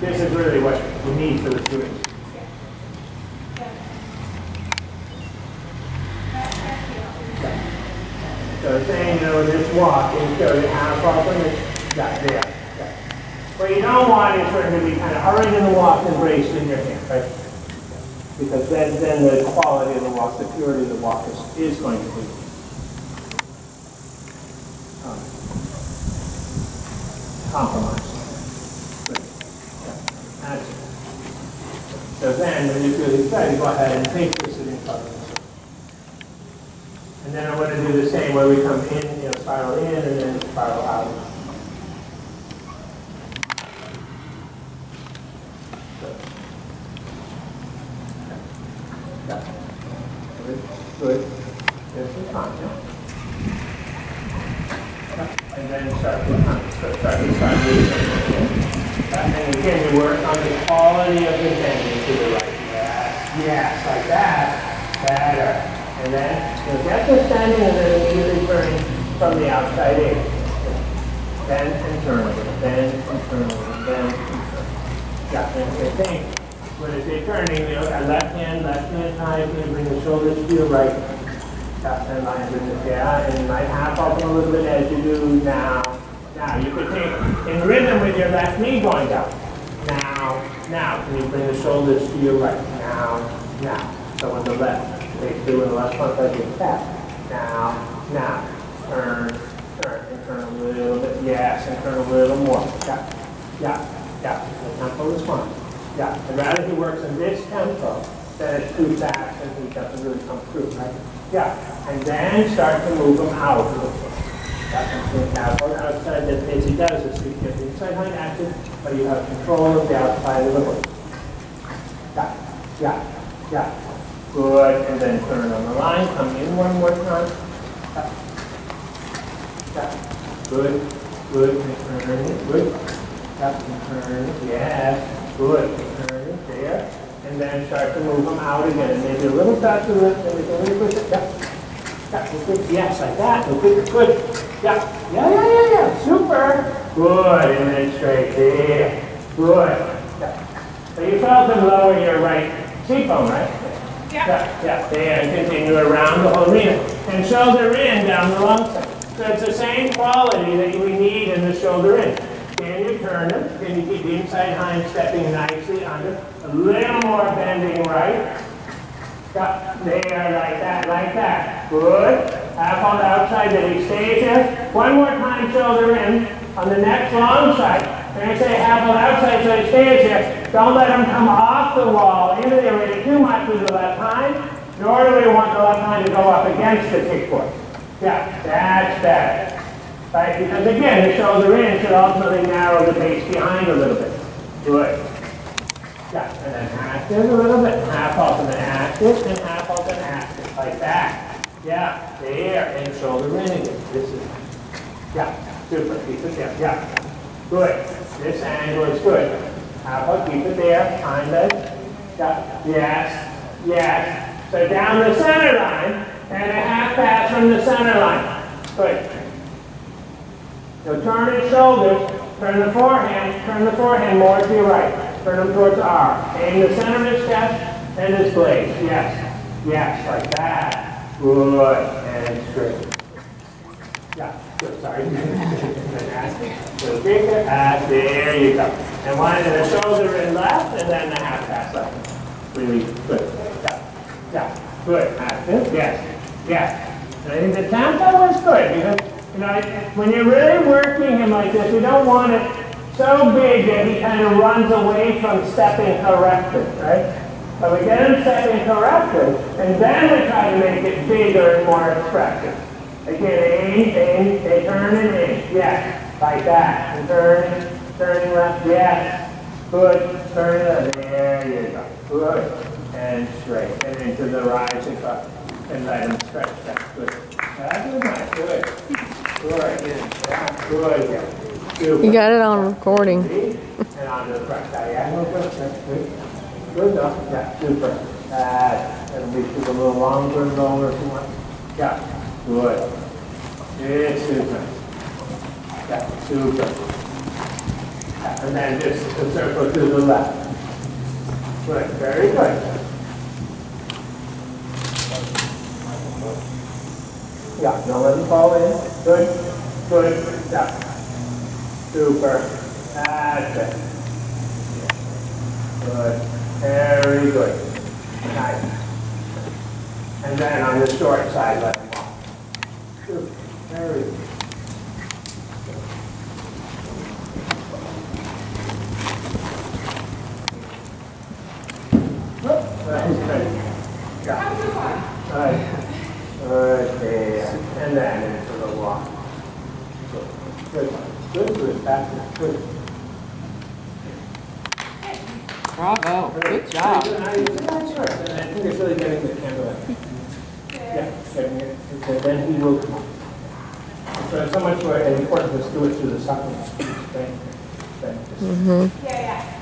This is really what we need for the students. So saying, you know, this walk and show you how off and it's, yeah, there. Yeah. What you don't want is for him to be kind of hurried in the walk and braced in your hand, right? Because then, then the quality of the walk, the purity of the walk is, is going to be um, compromised. Good. Yeah. That's it. Then, when you feel excited, go ahead and take the sitting position. And then I want to do the same where we come in, you know, spiral in and then spiral out. Good. Yeah. Good. Fine. Yeah. And then start to start to start moving. And again, you work on the quality of the bending to the right. Yes, yes, like that. Better. And then you know, get the standing and then immediately turn from the outside in. Bend and turn, bend and turn, bend and turn. Yeah, and the thing, when it's turning, you know, left hand, left hand high, you bring the shoulders to your right. Left hand line, bring the yeah, and you might half open a little bit as you do now. Now, you could take in rhythm with your left knee going down. Now, now, can you bring the shoulders to your right? Now, now. So with the left. Take two in the left one, touch your tap. Now, now. Turn, turn, and turn a little bit. Yes, and turn a little more. Yeah, yeah, yeah. The tempo is fine. Yeah, I'd rather he works in this tempo than it's too fast and he doesn't really come through, right? Yeah, and then start to move him out of the. That's something outside that as he does is you get the inside hind active, but you have control of the outside of the foot. Yeah, yeah, yeah. Good, and then turn on the line, come in one more time. Yeah. Yeah. Good, good, and turn it, good. Yeah, turn it, yes, good, turn it there. And then start to move them out again, maybe a little faster, lift, and we can really push it, yeah. Yeah, good, yes, like that, good, good. Yeah, yeah, yeah, yeah, yeah, super. Good, and then straight there, good. Yeah. So you felt them lower your right cheekbone, right? Yeah. Yeah, yeah, there, and continue around the whole arena. And shoulder in down the long side. So it's the same quality that we need in the shoulder in. Can you turn them? Can you keep the inside hind stepping nicely under? A little more bending right. There, like that, like that. Good. Half on the outside, then he stays there. One more time, shoulder in. On the next long side. Then I say half on the outside, so he stays here. Don't let him come off the wall into the arena too much with the left hind, nor do we want the left to go up against the kickboard. Yeah, that's better. Right? Because again, the shoulder in should ultimately narrow the base behind a little bit. Good. Yeah, and then active a little bit, half up and then active, and half up and active, like that. Yeah, there, and shoulder in again. This is, yeah, super, keep it there, yeah. Good. This angle is good. Half up, keep it there, hind leg. Yeah, yes, yes. So down the center line, and a half pass from the center line. Good. So turn his shoulders, turn the forehand, turn the forehand more to your right. Turn them towards R. Aim the center of his chest and his blades. Yes. Yes, like that. Good. And straight. Yeah. Good. Sorry. so big ah, there you go. And one and the shoulder in left and then the half pass left. Really good. Yeah. Yeah. Good. Active. Yes. Yes. And I think the tempo is good because you know, when you're really working him like this, you don't want it so big that he kind of runs away from stepping correctly, right? But we get him stepping correctly, and then we try to make it bigger and more expressive. Again, aim, aim, they turn and aim. Yes, like that. And turn, turning left, yes. Good, turn left, there you go. Good, and straight, and into the rising up, and let him stretch that. Good. That was nice, good. Good, good, yeah. Super. You got it on recording. good, that's good. Yeah, super. Yeah. Yeah, super. And then just a circle to the left. Good, very good. Yeah, now let them fall in. Good, good, yeah. Super. That's it. Good, very good. Nice. And then on the short side, let them off. Good, very good. Right. Okay, and then into the walk. Good, good, good, that's good. Bravo, good job. That's right, and I think it's really getting the camera. Yeah, getting it, okay, then he will come. So it's so much more important to do it through the supplement. Thank you. Thank you. Mm-hmm. Yeah, yeah.